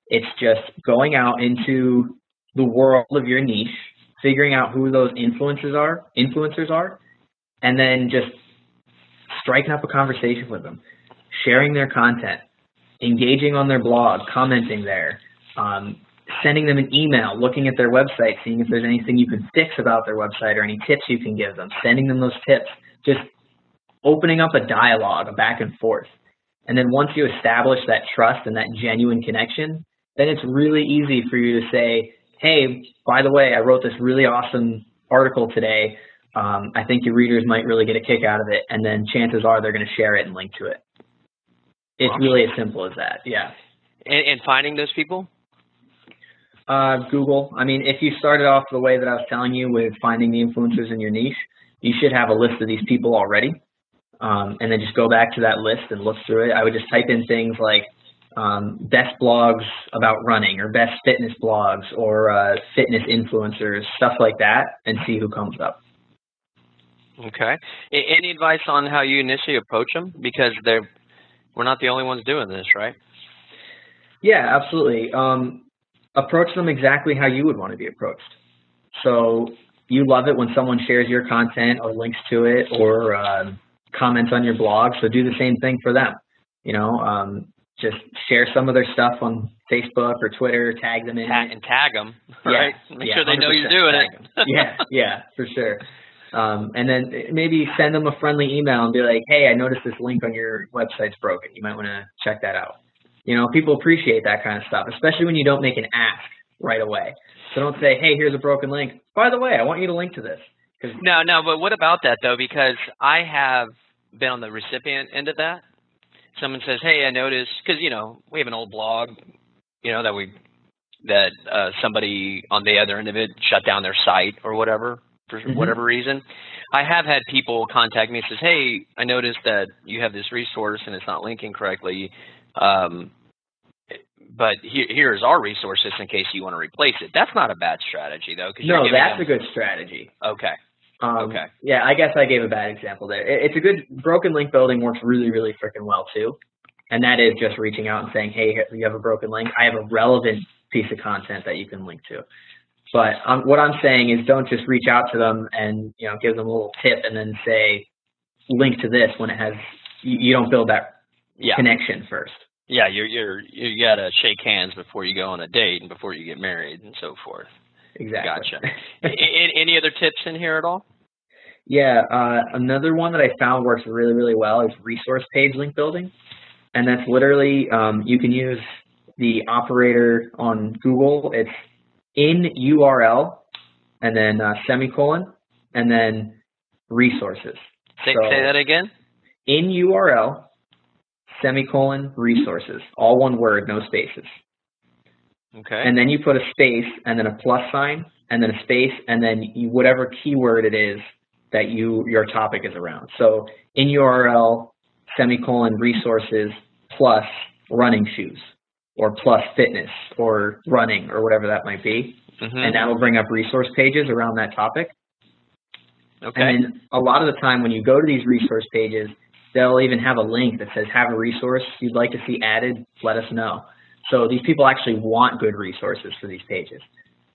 It's just going out into the world of your niche, figuring out who those influencers are, influencers are, and then just striking up a conversation with them, sharing their content, engaging on their blog, commenting there, um, sending them an email, looking at their website, seeing if there's anything you can fix about their website or any tips you can give them, sending them those tips, just opening up a dialogue, a back and forth. And then once you establish that trust and that genuine connection, then it's really easy for you to say, hey, by the way, I wrote this really awesome article today. Um, I think your readers might really get a kick out of it. And then chances are they're going to share it and link to it. It's awesome. really as simple as that. Yeah. And, and finding those people? Uh, Google. I mean, if you started off the way that I was telling you with finding the influencers in your niche, you should have a list of these people already. Um, and then just go back to that list and look through it. I would just type in things like um, best blogs about running or best fitness blogs or uh, fitness influencers, stuff like that, and see who comes up. Okay. Any advice on how you initially approach them? Because they're we're not the only ones doing this, right? Yeah, absolutely. Um, approach them exactly how you would want to be approached. So you love it when someone shares your content or links to it or uh, comments on your blog. So do the same thing for them. You know, um, just share some of their stuff on Facebook or Twitter, tag them in Ta- and tag them, right? Yeah, Make yeah, sure they know you're doing it. yeah, yeah, for sure. Um, and then maybe send them a friendly email and be like, "Hey, I noticed this link on your website's broken. You might want to check that out." You know, people appreciate that kind of stuff, especially when you don't make an ask right away. So don't say, "Hey, here's a broken link. By the way, I want you to link to this." No, no, but what about that though? Because I have been on the recipient end of that. Someone says, "Hey, I noticed," because you know we have an old blog, you know that we that uh, somebody on the other end of it shut down their site or whatever for mm-hmm. whatever reason. I have had people contact me and says, "Hey, I noticed that you have this resource and it's not linking correctly." Um, but here, here's our resources in case you want to replace it. That's not a bad strategy, though. No, that's them... a good strategy. Okay. Um, okay. Yeah, I guess I gave a bad example there. It's a good broken link building works really, really freaking well too, and that is just reaching out and saying, "Hey, you have a broken link. I have a relevant piece of content that you can link to." But um, what I'm saying is, don't just reach out to them and you know give them a little tip and then say, "Link to this" when it has you, you don't build that yeah. connection first. Yeah, you're you're you gotta shake hands before you go on a date and before you get married and so forth. Exactly. Gotcha. any, any other tips in here at all? Yeah, uh, another one that I found works really, really well is resource page link building. And that's literally, um, you can use the operator on Google. It's in URL and then uh, semicolon and then resources. Say, so, say that again. In URL, semicolon, resources. All one word, no spaces. Okay. And then you put a space and then a plus sign and then a space and then you, whatever keyword it is that you your topic is around. So in URL semicolon resources plus running shoes or plus fitness or running or whatever that might be. Mm-hmm. And that will bring up resource pages around that topic. Okay. And a lot of the time when you go to these resource pages, they'll even have a link that says have a resource you'd like to see added, let us know. So these people actually want good resources for these pages.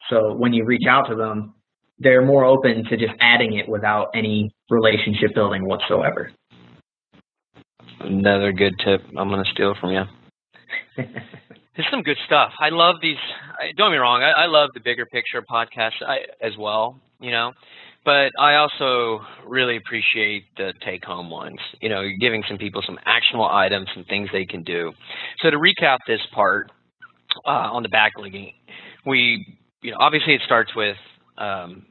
So when you reach out to them, they're more open to just adding it without any relationship building whatsoever. Another good tip I'm going to steal from you. There's some good stuff. I love these. Don't get me wrong. I, I love the bigger picture podcasts I, as well. You know, but I also really appreciate the take home ones. You know, you're giving some people some actionable items, some things they can do. So to recap this part uh, on the backlinking, we, you know, obviously it starts with um,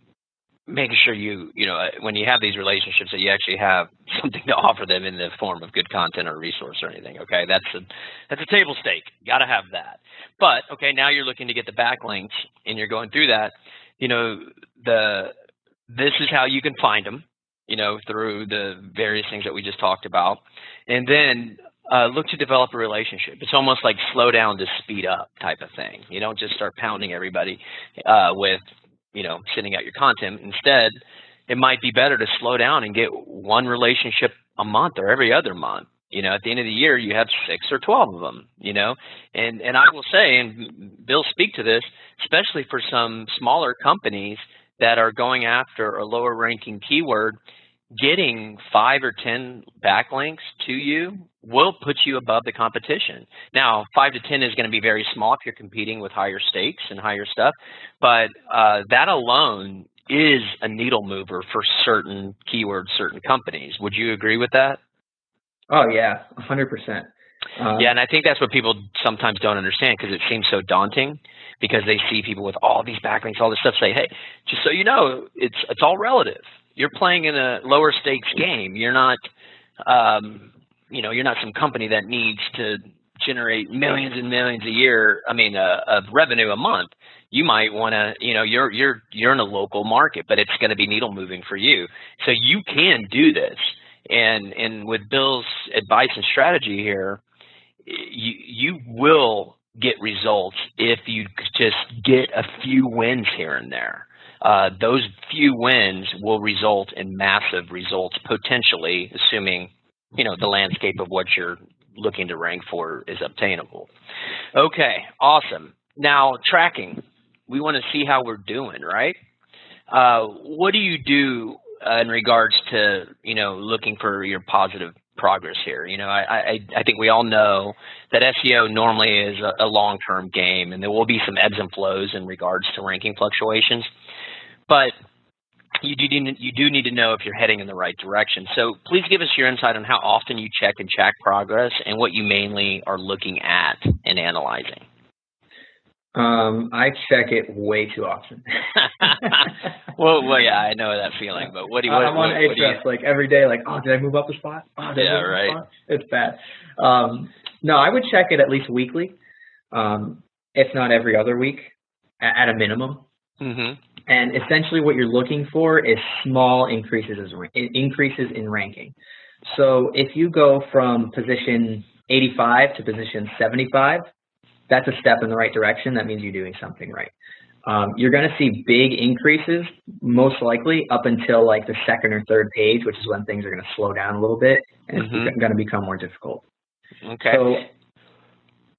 making sure you, you know, when you have these relationships that you actually have something to offer them in the form of good content or resource or anything. Okay, that's a that's a table stake. Got to have that. But okay, now you're looking to get the backlinks and you're going through that. You know, the this is how you can find them. You know, through the various things that we just talked about, and then uh, look to develop a relationship. It's almost like slow down to speed up type of thing. You don't just start pounding everybody uh, with you know, sending out your content. Instead, it might be better to slow down and get one relationship a month or every other month. You know, at the end of the year, you have six or twelve of them. You know, and and I will say, and Bill speak to this, especially for some smaller companies that are going after a lower ranking keyword. getting five or 10 backlinks to you will put you above the competition. Now, five to 10 is going to be very small if you're competing with higher stakes and higher stuff, but uh, that alone is a needle mover for certain keywords, certain companies. Would you agree with that? Oh, yeah, 100%. Um, yeah, and I think that's what people sometimes don't understand because it seems so daunting because they see people with all these backlinks, all this stuff, say, "Hey, just so you know, it's it's all relative. You're playing in a lower stakes game. You're not, um, you know, you're not some company that needs to generate millions and millions a year. I mean, uh, of revenue a month. You might want to, you know, you're you're you're in a local market, but it's going to be needle moving for you. So you can do this. And and with Bill's advice and strategy here, you you will get results if you just get a few wins here and there. Uh, those few wins will result in massive results potentially, assuming you know the landscape of what you're looking to rank for is obtainable. Okay, awesome. Now tracking, we want to see how we're doing, right? Uh, what do you do uh, in regards to you know looking for your positive progress here. You know, I, I, I think we all know that SEO normally is a, a long-term game, and there will be some ebbs and flows in regards to ranking fluctuations. But you do need, you do need to know if you're heading in the right direction. So please give us your insight on how often you check and track progress, and what you mainly are looking at and analyzing. Um, I check it way too often. well, well, yeah, I know that feeling. But what do you? What, I'm on what, Ahrefs like every day. Like, oh, did I move up a spot? Oh, yeah, right. It's bad. Um, no, I would check it at least weekly, um, if not every other week, at, at a minimum. Mm-hmm. And essentially, what you're looking for is small increases as increases in ranking. So if you go from position 85 to position 75, that's a step in the right direction. That means you're doing something right. Um, you're going to see big increases, most likely up until like the second or third page, which is when things are going to slow down a little bit and mm-hmm. it's going to become more difficult. Okay. So,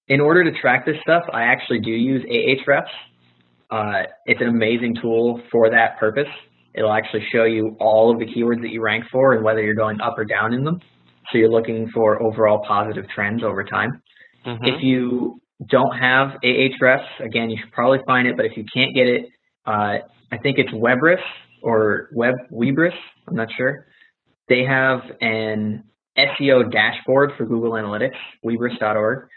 in order to track this stuff, I actually do use Ahrefs. Uh, it's an amazing tool for that purpose. It'll actually show you all of the keywords that you rank for and whether you're going up or down in them. So you're looking for overall positive trends over time. Mm-hmm. If you don't have Ahrefs, again, you should probably find it, but if you can't get it, uh, I think it's Webris or Web Webris, I'm not sure. They have an SEO dashboard for Google Analytics, Webris.org,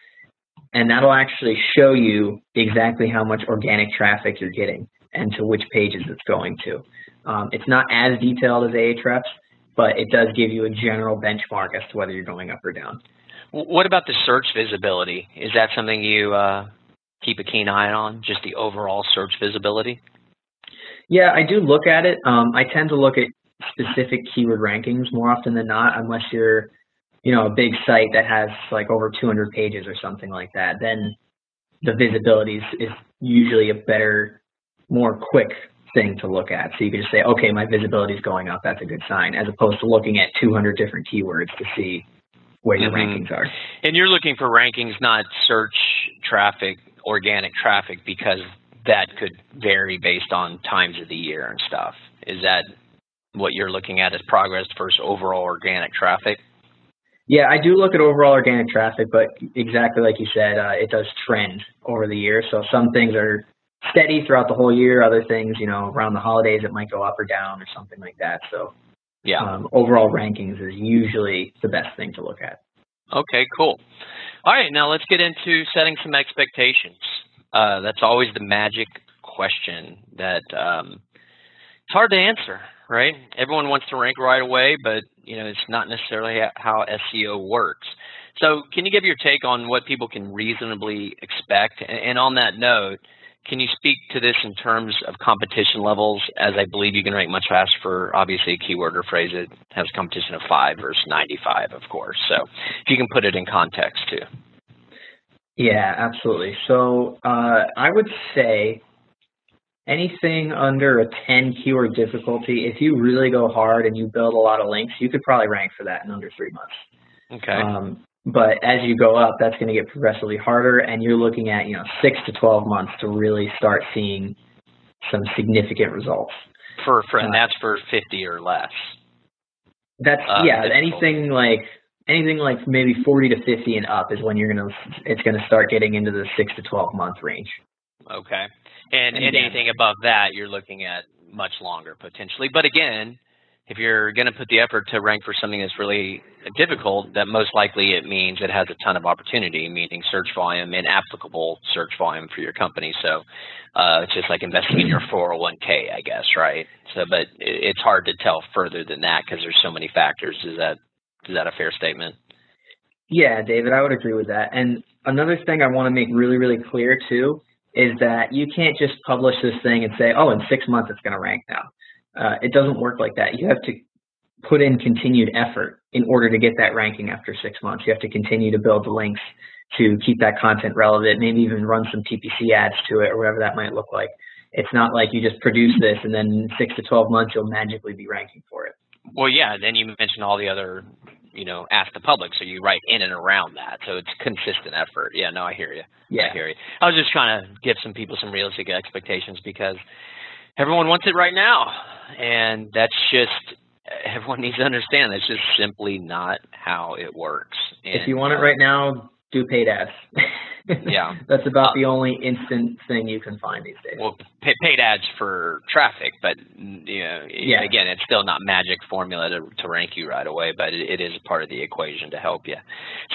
and that'll actually show you exactly how much organic traffic you're getting and to which pages it's going to. Um, it's not as detailed as Ahrefs, but it does give you a general benchmark as to whether you're going up or down. What about the search visibility? Is that something you uh, keep a keen eye on, just the overall search visibility? Yeah, I do look at it. Um, I tend to look at specific keyword rankings more often than not, unless you're, you know, a big site that has like over 200 pages or something like that. Then the visibility is, is usually a better, more quick thing to look at. So you can just say, okay, my visibility is going up. That's a good sign, as opposed to looking at 200 different keywords to see where your mm-hmm. rankings are. And you're looking for rankings, not search traffic, organic traffic, because that could vary based on times of the year and stuff. Is that what you're looking at as progress versus overall organic traffic? Yeah, I do look at overall organic traffic, but exactly like you said, uh, it does trend over the year. So some things are steady throughout the whole year. Other things, you know, around the holidays, it might go up or down or something like that. So yeah. Um, overall rankings is usually the best thing to look at. Okay, cool. All right, now let's get into setting some expectations. Uh, that's always the magic question that um, it's hard to answer, right? Everyone wants to rank right away, but you know it's not necessarily how SEO works. So, can you give your take on what people can reasonably expect? And, and on that note, can you speak to this in terms of competition levels, as I believe you can rank much faster for obviously a keyword or phrase that has competition of 5 versus 95, of course. So if you can put it in context too. Yeah, absolutely. So uh, I would say anything under a 10 keyword difficulty, if you really go hard and you build a lot of links, you could probably rank for that in under three months. Okay. Um, but as you go up, that's going to get progressively harder, and you're looking at you know six to 12 months to really start seeing some significant results. For, for and uh, that's for 50 or less. That's uh, yeah. Anything like anything like maybe 40 to 50 and up is when you're gonna it's gonna start getting into the six to 12 month range. Okay. And, And and anything above that, you're looking at much longer potentially. But again, if you're going to put the effort to rank for something that's really difficult, that most likely it means it has a ton of opportunity, meaning search volume and applicable search volume for your company. So uh, it's just like investing in your 401k, I guess, right? So, but it's hard to tell further than that because there's so many factors. Is that is that a fair statement? Yeah, David, I would agree with that. And another thing I want to make really, really clear too is that you can't just publish this thing and say, oh, in six months it's going to rank now. Uh, it doesn't work like that. You have to put in continued effort in order to get that ranking after six months. You have to continue to build the links to keep that content relevant, maybe even run some PPC ads to it or whatever that might look like. It's not like you just produce this and then six to 12 months you'll magically be ranking for it. Well, yeah. Then you mentioned all the other, you know, ask the public. So you write in and around that. So it's consistent effort. Yeah. No, I hear you. Yeah. I hear you. I was just trying to give some people some realistic expectations because everyone wants it right now, and that's just everyone needs to understand that's just simply not how it works. If you And, want it uh, right now, do paid ads. Yeah. That's about the only instant thing you can find these days. well, pay, paid ads for traffic, but you know, Yeah. again, it's still not magic formula to, to rank you right away, but it, it is part of the equation to help you.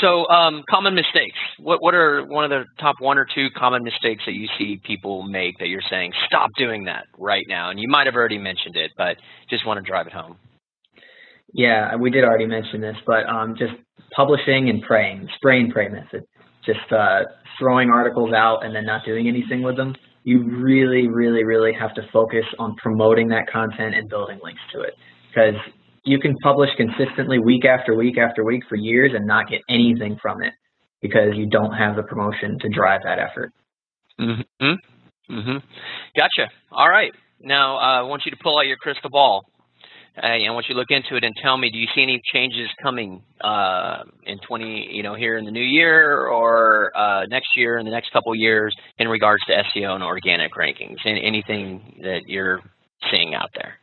So, um, common mistakes. What what are one of the top one or two common mistakes that you see people make that you're saying stop doing that right now? And you might have already mentioned it, but just want to drive it home. Yeah, we did already mention this, but um, just publishing and praying, spray and pray method. Just uh, throwing articles out and then not doing anything with them. You really, really, really have to focus on promoting that content and building links to it. Because you can publish consistently week after week after week for years and not get anything from it because you don't have the promotion to drive that effort. Mm-hmm. Mm-hmm. Gotcha. All right. Now, uh, I want you to pull out your crystal ball. I want you look into it and tell me, do you see any changes coming uh, in 20, you know, here in the new year or uh, next year in the next couple years in regards to SEO and organic rankings? And anything that you're seeing out there?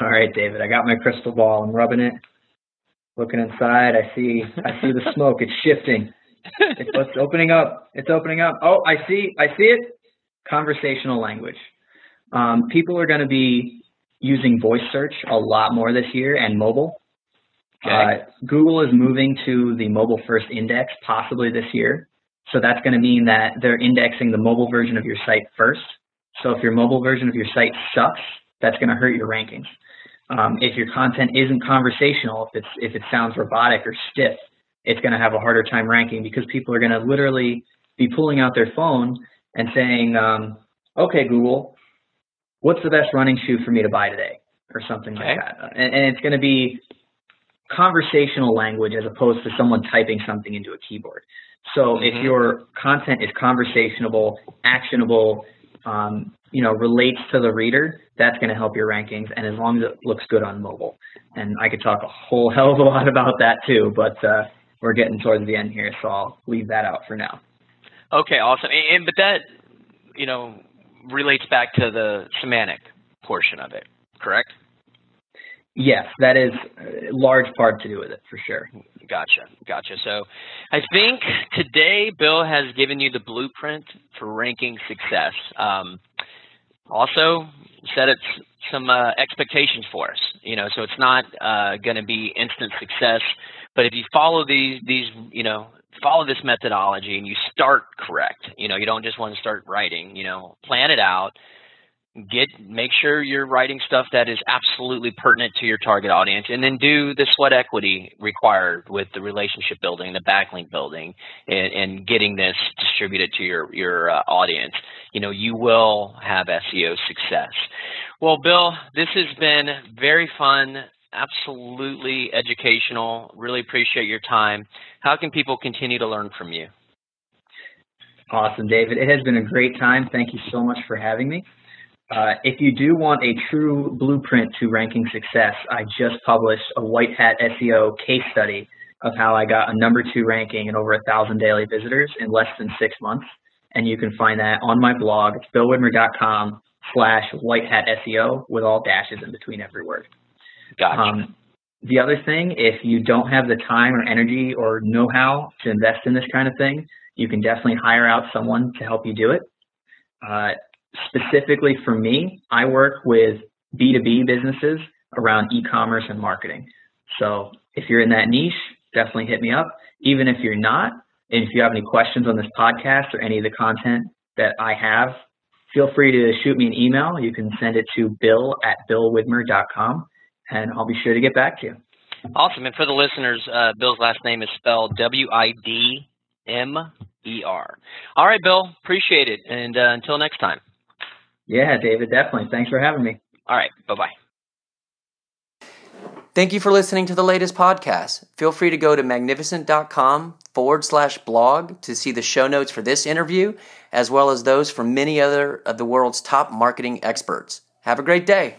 All right, David, I got my crystal ball. I'm rubbing it, looking inside. I see, I see the smoke. It's shifting. It's, it's opening up. It's opening up. Oh, I see. I see it. Conversational language. Um, people are going to be using voice search a lot more this year and mobile. Okay. Uh, Google is moving to the mobile first index possibly this year. So that's going to mean that they're indexing the mobile version of your site first. So if your mobile version of your site sucks, that's going to hurt your rankings. Um, if your content isn't conversational, if it's if it sounds robotic or stiff, it's going to have a harder time ranking because people are going to literally be pulling out their phone and saying, um, "Okay, Google, what's the best running shoe for me to buy today?" or something Okay. like that. And, and it's going to be conversational language as opposed to someone typing something into a keyboard. So if Mhm. your content is conversational, actionable, um, you know, relates to the reader, that's going to help your rankings. And as long as it looks good on mobile, and I could talk a whole hell of a lot about that too, but uh, we're getting towards the end here, so I'll leave that out for now. Okay, awesome. And, and but that, you know, relates back to the semantic portion of it, correct? Yes, that is a large part to do with it for sure. Gotcha, gotcha. So I think today Bill has given you the blueprint for ranking success. Um, also set it some uh, expectations for us. You know, so it's not uh, going to be instant success, but if you follow these these you know follow this methodology and you start correct, you know, you don't just want to start writing. You know, plan it out. Get make sure you're writing stuff that is absolutely pertinent to your target audience, and then do the sweat equity required with the relationship building, the backlink building, and, and getting this distributed to your your uh, audience. You know, you will have SEO success. Well, Bill, this has been very fun, absolutely educational. Really appreciate your time. How can people continue to learn from you? Awesome, David. It has been a great time. Thank you so much for having me. Uh, if you do want a true blueprint to ranking success, I just published a white hat SEO case study of how I got a number two ranking and over a thousand daily visitors in less than six months. And you can find that on my blog. It's billwidmer.com slash white hat SEO with all dashes in between every word. Gotcha. Um, the other thing, if you don't have the time or energy or know how to invest in this kind of thing, you can definitely hire out someone to help you do it. Uh, specifically for me, I work with B2B businesses around e-commerce and marketing. So if you're in that niche, definitely hit me up. Even if you're not, and if you have any questions on this podcast or any of the content that I have, feel free to shoot me an email. You can send it to bill at billwidmer.com, and I'll be sure to get back to you. Awesome. And for the listeners, uh, Bill's last name is spelled W I D M E R. All right, Bill. Appreciate it. And uh, until next time. Yeah, David, definitely. Thanks for having me. All right. Bye bye. Thank you for listening to the latest podcast. Feel free to go to magnificent.com forward slash blog to see the show notes for this interview, as well as those from many other of the world's top marketing experts. Have a great day.